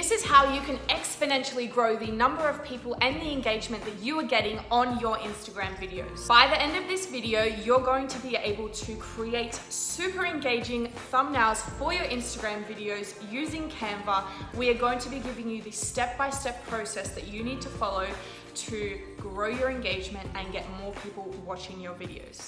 This is how you can exponentially grow the number of people and the engagement that you are getting on your Instagram videos. By the end of this video, you're going to be able to create super engaging thumbnails for your Instagram videos using Canva. We are going to be giving you the step-by-step -step process that you need to follow to grow your engagement and get more people watching your videos.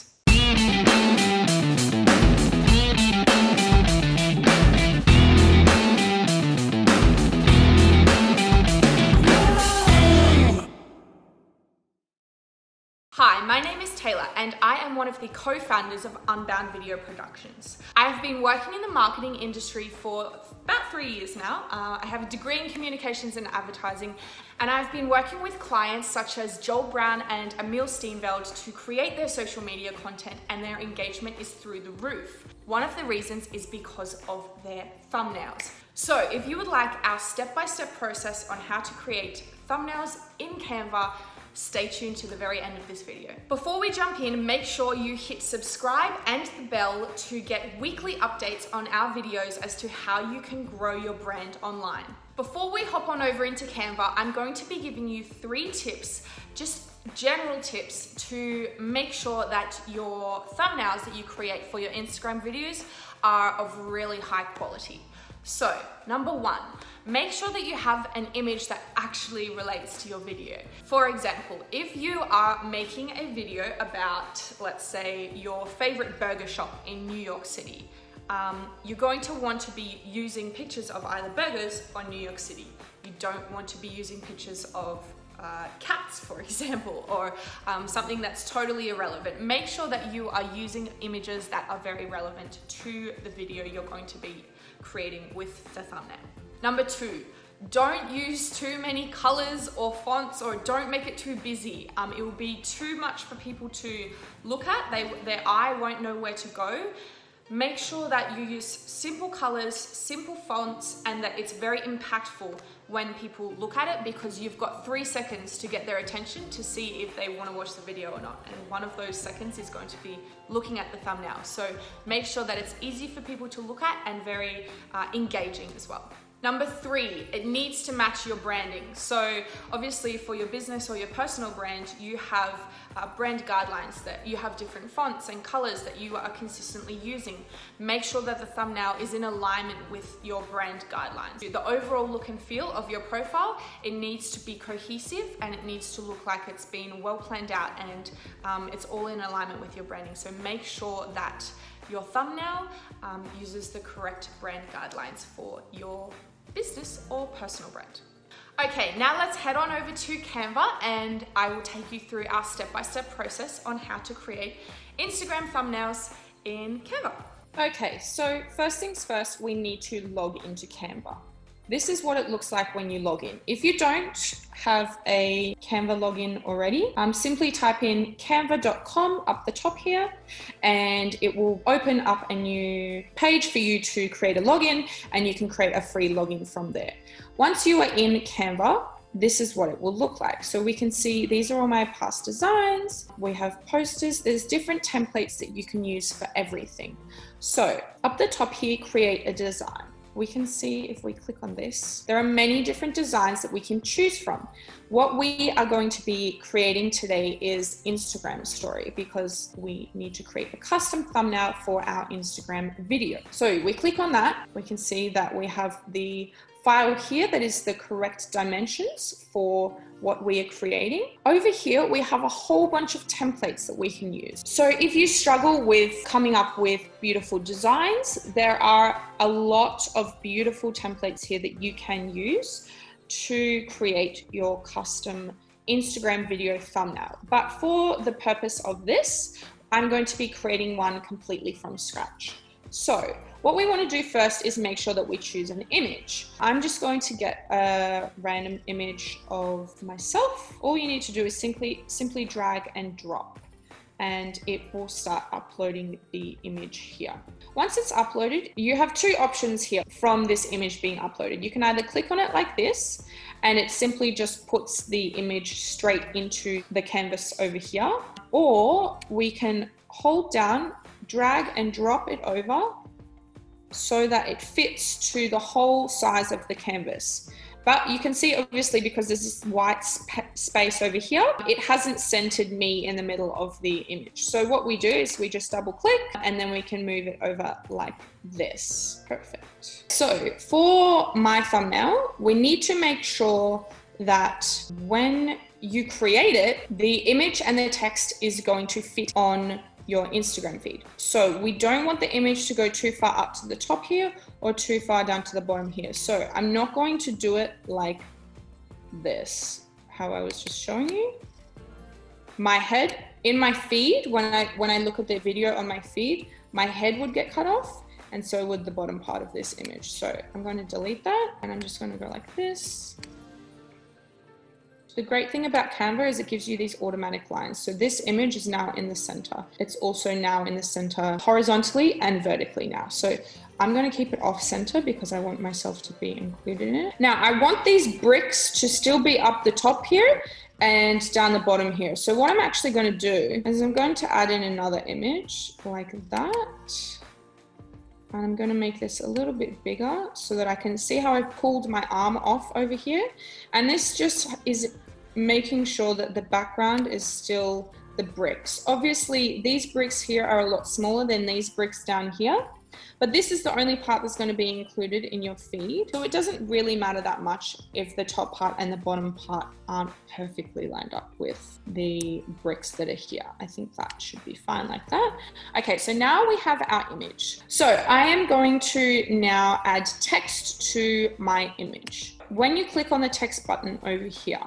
Of the co-founders of Unbound Video Productions. I have been working in the marketing industry for about three years now. Uh, I have a degree in communications and advertising and I've been working with clients such as Joel Brown and Emil Steenveld to create their social media content and their engagement is through the roof. One of the reasons is because of their thumbnails. So if you would like our step-by-step -step process on how to create thumbnails in Canva, stay tuned to the very end of this video. Before we jump in, make sure you hit subscribe and the bell to get weekly updates on our videos as to how you can grow your brand online. Before we hop on over into Canva, I'm going to be giving you three tips, just general tips to make sure that your thumbnails that you create for your Instagram videos are of really high quality. So, number one, make sure that you have an image that actually relates to your video. For example, if you are making a video about, let's say, your favorite burger shop in New York City, um, you're going to want to be using pictures of either burgers or New York City. You don't want to be using pictures of uh, cats, for example, or um, something that's totally irrelevant. Make sure that you are using images that are very relevant to the video you're going to be creating with the thumbnail. Number two, don't use too many colors or fonts or don't make it too busy. Um, it will be too much for people to look at. They, their eye won't know where to go. Make sure that you use simple colors, simple fonts, and that it's very impactful when people look at it because you've got three seconds to get their attention to see if they want to watch the video or not. And one of those seconds is going to be looking at the thumbnail. So make sure that it's easy for people to look at and very uh, engaging as well. Number three, it needs to match your branding. So obviously for your business or your personal brand, you have uh, brand guidelines that you have different fonts and colors that you are consistently using. Make sure that the thumbnail is in alignment with your brand guidelines. The overall look and feel of your profile, it needs to be cohesive and it needs to look like it's been well planned out and um, it's all in alignment with your branding. So make sure that your thumbnail um, uses the correct brand guidelines for your business or personal brand. Okay, now let's head on over to Canva and I will take you through our step-by-step -step process on how to create Instagram thumbnails in Canva. Okay, so first things first, we need to log into Canva. This is what it looks like when you log in. If you don't have a Canva login already, um, simply type in canva.com up the top here and it will open up a new page for you to create a login and you can create a free login from there. Once you are in Canva, this is what it will look like. So we can see these are all my past designs. We have posters. There's different templates that you can use for everything. So up the top here, create a design we can see if we click on this, there are many different designs that we can choose from. What we are going to be creating today is Instagram story because we need to create a custom thumbnail for our Instagram video. So we click on that, we can see that we have the file here that is the correct dimensions for what we are creating. Over here, we have a whole bunch of templates that we can use. So if you struggle with coming up with beautiful designs, there are a lot of beautiful templates here that you can use to create your custom Instagram video thumbnail. But for the purpose of this, I'm going to be creating one completely from scratch. So what we want to do first is make sure that we choose an image. I'm just going to get a random image of myself. All you need to do is simply, simply drag and drop and it will start uploading the image here. Once it's uploaded, you have two options here from this image being uploaded. You can either click on it like this and it simply just puts the image straight into the canvas over here, or we can hold down drag and drop it over so that it fits to the whole size of the canvas. But you can see obviously because there's this white sp space over here, it hasn't centered me in the middle of the image. So what we do is we just double click and then we can move it over like this. Perfect. So for my thumbnail, we need to make sure that when you create it, the image and the text is going to fit on your Instagram feed. So we don't want the image to go too far up to the top here or too far down to the bottom here. So I'm not going to do it like this, how I was just showing you. My head in my feed, when I when I look at the video on my feed, my head would get cut off and so would the bottom part of this image. So I'm going to delete that and I'm just going to go like this. The great thing about Canva is it gives you these automatic lines. So this image is now in the center. It's also now in the center horizontally and vertically now. So I'm going to keep it off center because I want myself to be included in it. Now I want these bricks to still be up the top here and down the bottom here. So what I'm actually going to do is I'm going to add in another image like that. And I'm going to make this a little bit bigger so that I can see how I've pulled my arm off over here. And this just is making sure that the background is still the bricks. Obviously, these bricks here are a lot smaller than these bricks down here. But this is the only part that's going to be included in your feed. So it doesn't really matter that much if the top part and the bottom part aren't perfectly lined up with the bricks that are here. I think that should be fine like that. Okay, so now we have our image. So I am going to now add text to my image. When you click on the text button over here,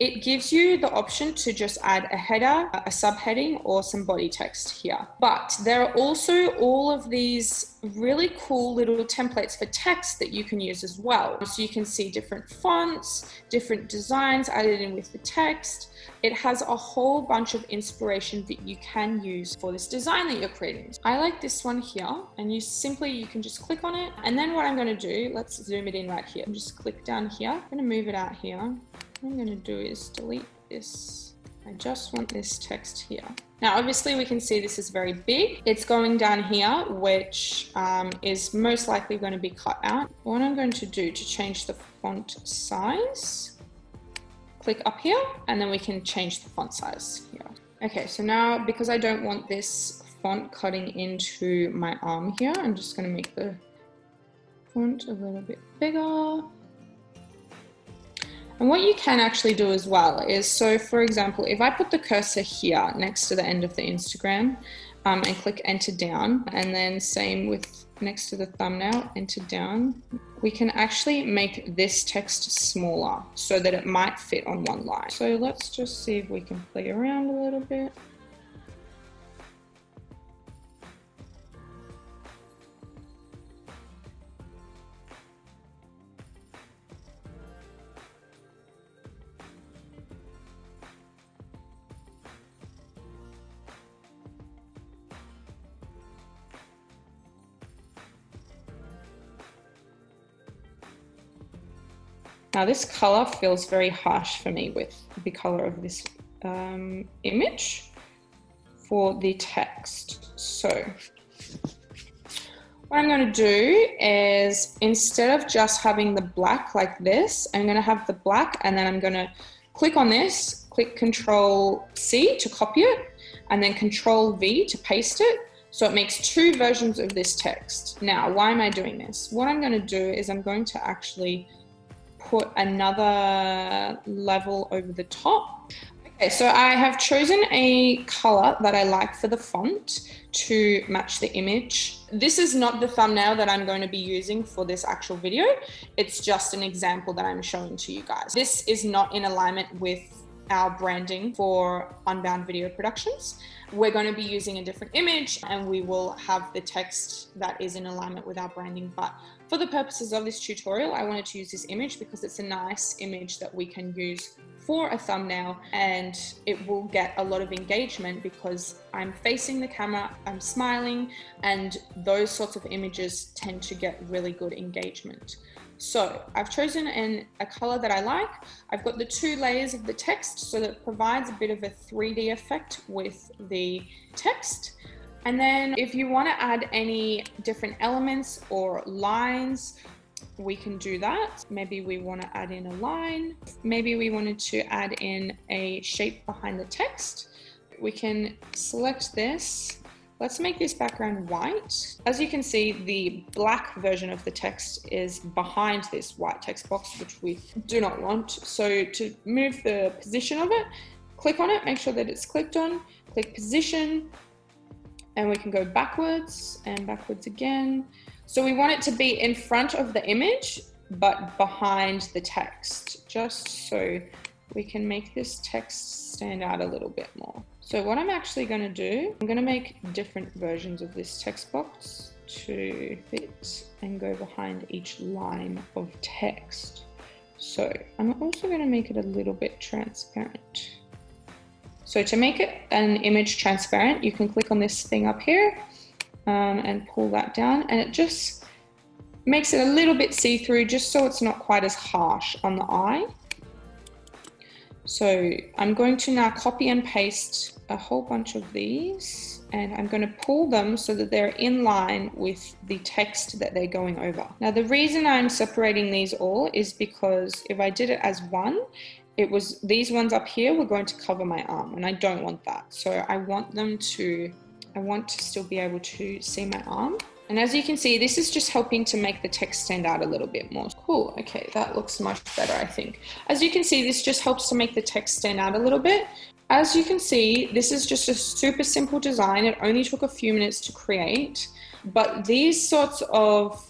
it gives you the option to just add a header, a subheading, or some body text here. But there are also all of these really cool little templates for text that you can use as well. So you can see different fonts, different designs added in with the text. It has a whole bunch of inspiration that you can use for this design that you're creating. I like this one here and you simply, you can just click on it. And then what I'm gonna do, let's zoom it in right here. Just click down here. I'm gonna move it out here I'm going to do is delete this. I just want this text here. Now, obviously we can see this is very big. It's going down here, which um, is most likely going to be cut out. What I'm going to do to change the font size, click up here, and then we can change the font size here. Okay, so now because I don't want this font cutting into my arm here, I'm just going to make the font a little bit bigger. And what you can actually do as well is, so for example, if I put the cursor here next to the end of the Instagram um, and click enter down, and then same with next to the thumbnail, enter down, we can actually make this text smaller so that it might fit on one line. So let's just see if we can play around a little bit. Now this color feels very harsh for me with the color of this um, image for the text. So what I'm going to do is instead of just having the black like this, I'm going to have the black and then I'm going to click on this, click Control C to copy it, and then Control V to paste it. So it makes two versions of this text. Now, why am I doing this? What I'm going to do is I'm going to actually put another level over the top. Okay, so I have chosen a color that I like for the font to match the image. This is not the thumbnail that I'm going to be using for this actual video. It's just an example that I'm showing to you guys. This is not in alignment with our branding for Unbound Video Productions. We're going to be using a different image and we will have the text that is in alignment with our branding. But for the purposes of this tutorial, I wanted to use this image because it's a nice image that we can use for a thumbnail and it will get a lot of engagement because I'm facing the camera, I'm smiling, and those sorts of images tend to get really good engagement. So I've chosen an, a color that I like. I've got the two layers of the text so that provides a bit of a 3D effect with the text. And then if you want to add any different elements or lines, we can do that. Maybe we want to add in a line. Maybe we wanted to add in a shape behind the text. We can select this. Let's make this background white. As you can see, the black version of the text is behind this white text box, which we do not want. So to move the position of it, click on it, make sure that it's clicked on, click position, and we can go backwards and backwards again. So we want it to be in front of the image, but behind the text, just so we can make this text stand out a little bit more. So what I'm actually going to do, I'm going to make different versions of this text box to fit and go behind each line of text. So I'm also going to make it a little bit transparent. So to make it an image transparent, you can click on this thing up here um, and pull that down and it just makes it a little bit see-through just so it's not quite as harsh on the eye. So I'm going to now copy and paste a whole bunch of these and I'm going to pull them so that they're in line with the text that they're going over. Now the reason I'm separating these all is because if I did it as one, it was these ones up here were going to cover my arm and I don't want that. So I want them to, I want to still be able to see my arm. And as you can see, this is just helping to make the text stand out a little bit more. Cool, okay, that looks much better, I think. As you can see, this just helps to make the text stand out a little bit. As you can see, this is just a super simple design. It only took a few minutes to create, but these sorts of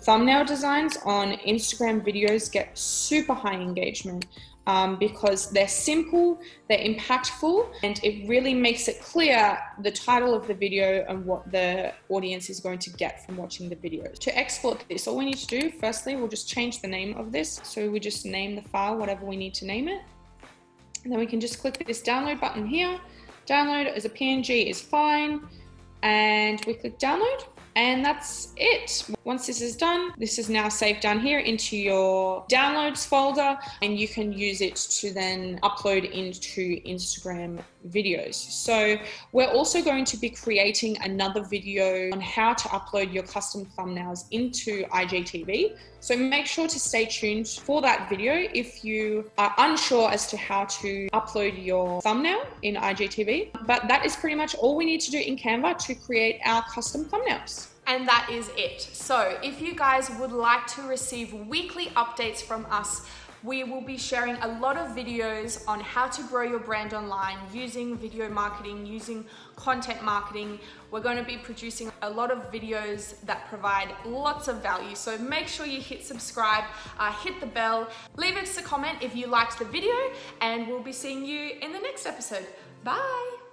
thumbnail designs on Instagram videos get super high engagement um, because they're simple, they're impactful, and it really makes it clear the title of the video and what the audience is going to get from watching the video. To export this, all we need to do, firstly, we'll just change the name of this. So we just name the file whatever we need to name it. And then we can just click this download button here. Download as a PNG is fine. And we click download and that's it. Once this is done, this is now saved down here into your downloads folder and you can use it to then upload into Instagram videos. So we're also going to be creating another video on how to upload your custom thumbnails into IGTV. So make sure to stay tuned for that video if you are unsure as to how to upload your thumbnail in IGTV. But that is pretty much all we need to do in Canva to create our custom thumbnails. And that is it. So if you guys would like to receive weekly updates from us, we will be sharing a lot of videos on how to grow your brand online using video marketing, using content marketing. We're going to be producing a lot of videos that provide lots of value. So make sure you hit subscribe, uh, hit the bell, leave us a comment if you liked the video, and we'll be seeing you in the next episode. Bye.